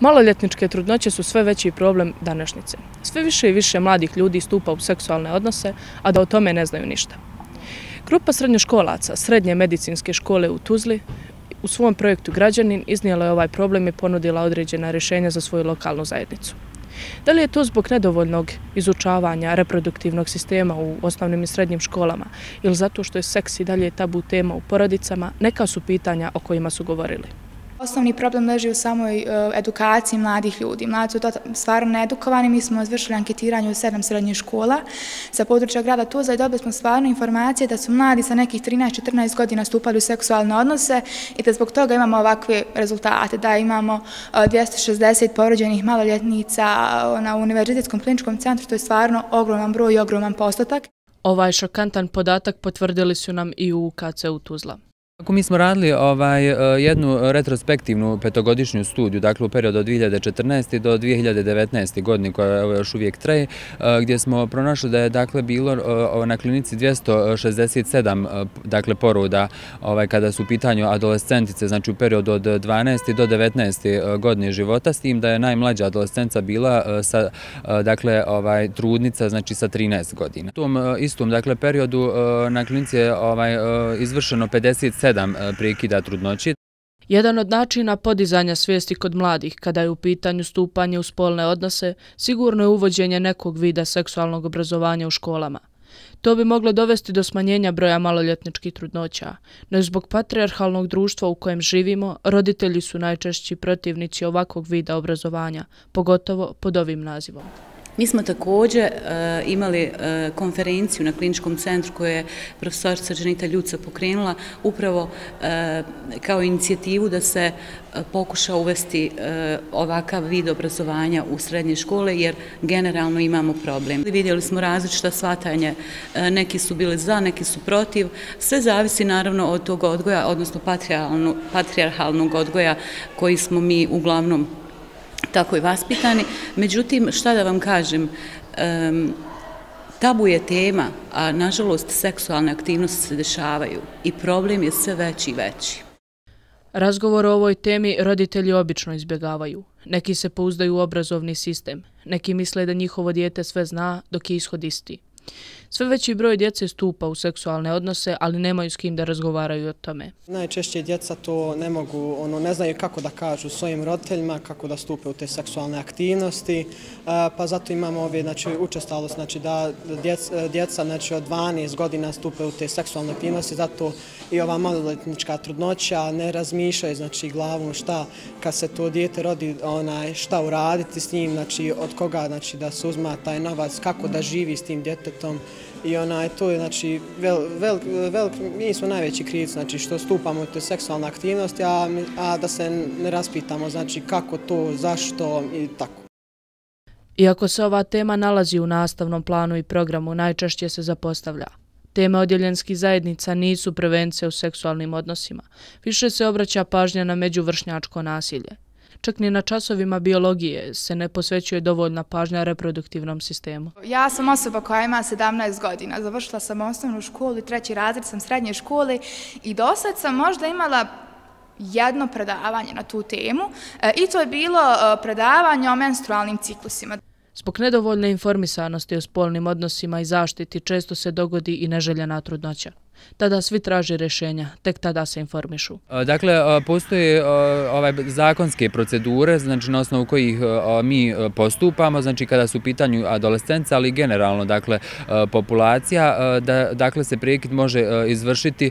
Maloljetničke trudnoće su sve veći problem današnjice. Sve više i više mladih ljudi stupa u seksualne odnose, a da o tome ne znaju ništa. Grupa srednjoškolaca Srednje medicinske škole u Tuzli u svom projektu Građanin iznijela je ovaj problem i ponudila određena rješenja za svoju lokalnu zajednicu. Da li je to zbog nedovoljnog izučavanja reproduktivnog sistema u osnovnim i srednjim školama ili zato što je seks i dalje tabu tema u porodicama, neka su pitanja o kojima su govorili. Osnovni problem leži u samoj e, edukaciji mladih ljudi. Mladi su stvarno needukovani. Mi smo izvršili anketiranje u sedam srednjih škola sa područja grada Tuzla i dobili smo stvarno informacije da su mladi sa nekih 13-14 godina stupali u seksualne odnose i da zbog toga imamo ovakve rezultate. Da imamo e, 260 porođenih maloljetnica e, na Univerzitetskom kliničkom centru, to je stvarno ogroman broj i ogroman postotak. Ovaj šokantan podatak potvrdili su nam i u UKC u Tuzla. Ako mi smo radili ovaj, e, jednu retrospektivnu petogodišnju studiju, dakle u periodu od 2014. do 2019. godine koja još uvijek traje, e, gdje smo pronašli da je dakle bilo e, na klinici 267 dakle, poroda ovaj, kada su u pitanju adolescentice, znači u periodu od 12. do 19. godine života, s tim da je najmlađa adolescenca bila sa, dakle, ovaj, trudnica znači sa 13 godina. U tom istom dakle, periodu na klinici je ovaj, izvršeno 57 sedam e, prekida trudnoći. Jedan od načina podizanja svijesti kod mladih kada je u pitanju stupanje u spolne odnose sigurno je uvođenje nekog vida seksualnog obrazovanja u školama. To bi moglo dovesti do smanjenja broja maloljetničkih trudnoća, no zbog patriarhalnog društva u kojem živimo, roditelji su najčešći protivnici ovakvog vida obrazovanja, pogotovo pod ovim nazivom. Mi smo također e, imali e, konferenciju na kliničkom centru koju je profesorica Ženita Ljuca pokrenula upravo e, kao inicijativu da se e, pokuša uvesti e, ovakav vid obrazovanja u srednje škole jer generalno imamo problem. Vidjeli smo različita shvatanja, e, neki su bili za, neki su protiv. Sve zavisi naravno od tog odgoja, odnosno patriarhalnog odgoja koji smo mi uglavnom tako i vaspitani. Međutim, šta da vam kažem, tabu je tema, a nažalost seksualne aktivnosti se dešavaju i problem je sve veći i veći. Razgovor o ovoj temi roditelji obično izbjegavaju. Neki se pouzdaju u obrazovni sistem, neki misle da njihovo dijete sve zna dok je ishod isti. Sve veći broj djece stupa u seksualne odnose, ali nemaju s kim da razgovaraju o tome. Najčešće djeca to ne mogu, ono, ne znaju kako da kažu svojim roditeljima, kako da stupe u te seksualne aktivnosti, e, pa zato imamo ove, znači, učestalost, znači, da djeca, znači, od 12 godina stupe u te seksualne aktivnosti, zato i ova maloletnička trudnoća ne razmišljaju, znači, glavom šta, kad se to djete rodi, onaj, šta uraditi s njim, znači, od koga, znači, da se uzma taj novac, kako da živi s tim djetetom, i ona to je znači vel, vel, vel, mi smo najveći krivci znači što stupamo u te seksualne aktivnosti a, a da se ne raspitamo znači kako to zašto i tako Iako se ova tema nalazi u nastavnom planu i programu, najčešće se zapostavlja. Teme odjeljenskih zajednica nisu prevence u seksualnim odnosima. Više se obraća pažnja na međuvršnjačko nasilje. Čak ni na časovima biologije se ne posvećuje dovoljna pažnja reproduktivnom sistemu. Ja sam osoba koja ima 17 godina. Završila sam osnovnu školu i treći razred sam srednje škole i do sad sam možda imala jedno predavanje na tu temu e, i to je bilo e, predavanje o menstrualnim ciklusima. Zbog nedovoljne informisanosti o spolnim odnosima i zaštiti često se dogodi i neželjena trudnoća. Tada svi traži rješenja, tek tada se informišu. Dakle, postoje ovaj zakonske procedure, znači na osnovu kojih mi postupamo, znači kada su u pitanju adolescenca, ali generalno, dakle, populacija, da, dakle, se prekid može izvršiti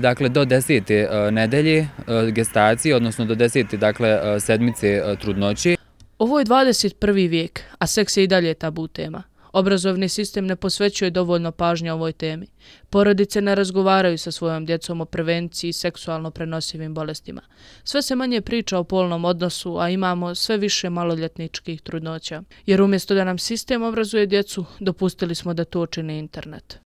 dakle, do desete nedelje gestacije, odnosno do desete dakle, sedmice trudnoće. Ovo je 21. vijek, a seks je i dalje tabu tema. Obrazovni sistem ne posvećuje dovoljno pažnje ovoj temi. Porodice ne razgovaraju sa svojom djecom o prevenciji i seksualno prenosivim bolestima. Sve se manje priča o polnom odnosu, a imamo sve više maloljetničkih trudnoća. Jer umjesto da nam sistem obrazuje djecu, dopustili smo da to čini internet.